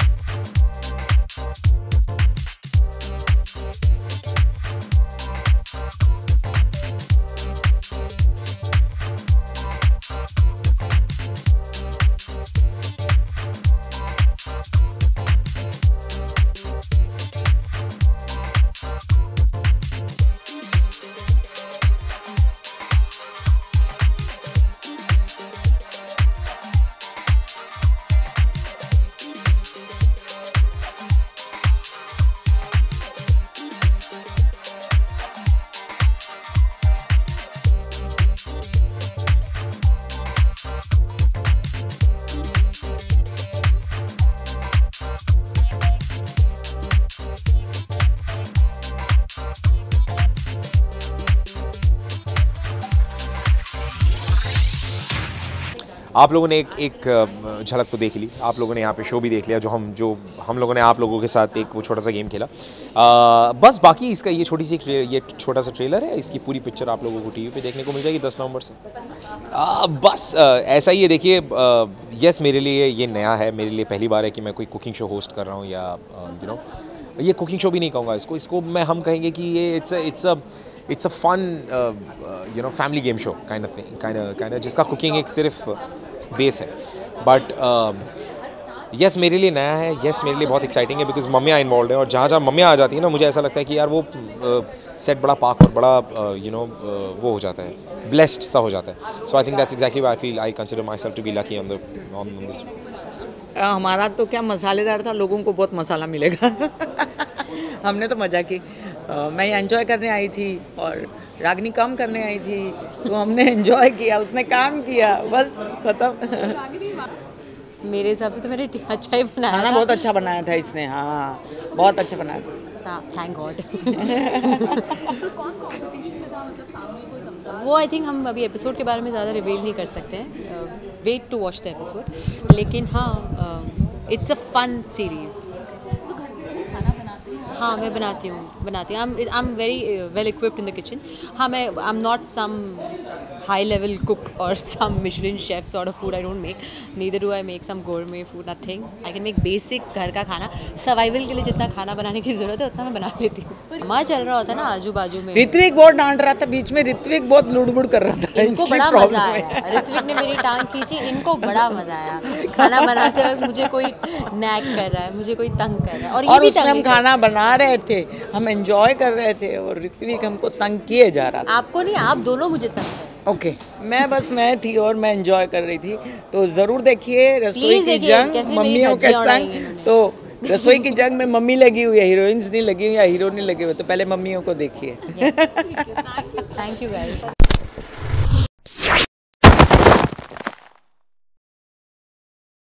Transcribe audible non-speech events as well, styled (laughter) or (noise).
フフフ。आप लोगों ने एक एक झलक तो देख ली। आप लोगों ने यहाँ पे शो भी देख लिया जो हम जो हम लोगों ने आप लोगों के साथ एक वो छोटा सा गेम खेला। अ, बस बाकी इसका ये छोटी सी ये छोटा सा ट्रेलर है इसकी पूरी पिक्चर आप लोगों को टीवी पे देखने को मिल जाएगी दस नवंबर से। अ, बस अ, ऐसा ही है देखिए यस मेरे लिए ये नया है मेरे लिए पहली बार है कि मैं कोई कुकिंग शो होस्ट कर रहा हूँ या यू नो ये कुकिंग शो भी नहीं कहूँगा इसको इसको मैं हम कहेंगे कि ये it's it's a it's a fun you know family game show kind of thing kind kind जिसका कुकिंग एक सिर्फ़ बेस है। बट यस मेरे लिए नया है यस मेरे लिए बहुत एक्साइटिंग है बिकॉज़ मम्मियाँ इन्वॉल्व है और जहाँ जहाँ मम्मियाँ आ जाती है ना, मुझे ऐसा लगता है कि यार वो सेट बड़ा पाक और बड़ा यू नो वो हो जाता है ब्लेस्ड सा हो जाता है। So I think that's exactly I feel I consider myself to be lucky on on this हमारा तो क्या मसालेदार था, लोगों को बहुत मसाला मिलेगा। (laughs) हमने तो मज़ा की। मैं एंजॉय करने आई थी और रागनी काम करने आई थी तो हमने एंजॉय किया उसने काम किया बस खत्म। मेरे हिसाब से तो मैंने अच्छा ही बनाया खाना बहुत अच्छा बनाया था इसने हाँ बहुत अच्छा बनाया था। हाँ (laughs) थैंक गॉड वो आई थिंक हम अभी एपिसोड के बारे में ज़्यादा रिवील नहीं कर सकते हैं। Wait to watch the episode लेकिन हाँ इट्स अ फन सीरीज़ हाँ मैं बनाती हूँ बनाती हूँ। I am very well equipped in the kitchen हाँ मैं I am not some high level cook और some Michelin chef sort of food I don't make neither do I make some gourmet food nothing I can make basic घर का खाना. Survival के लिए जितना खाना बनाने की ज़रूरत है उतना मैं बना लेती हूँ। माँ चल रहा होता है ना आजू बाजू में। ऋत्विक बहुत डांट रहा था बीच में ऋत्विक बहुत लुड़बुड़ कर रहा था इनको बड़ा मज़ा आया। ऋत्विक ने मेरी टांग खींची इनको बड़ा मज़ा आया। खाना बनाते वक्त मुझे कोई नैक कर रहा है मुझे कोई तंग कर रहा है। और ये भी तंग खाना बना रहे थे हम एंजॉय कर रहे थे और ऋत्विक हमको तंग किए जा रहा था। आपको नहीं आप दोनों मुझे तंग ओके ओके मैं बस मैं थी और मैं एंजॉय कर रही थी। तो ज़रूर देखिए रसोई की जंग मम्मियों के संग। तो रसोई की जंग में मम्मी लगी हुई है हीरोइंस नहीं लगी हुई या हीरो नहीं लगे हुए तो पहले मम्मियों को देखिए। Thank you guys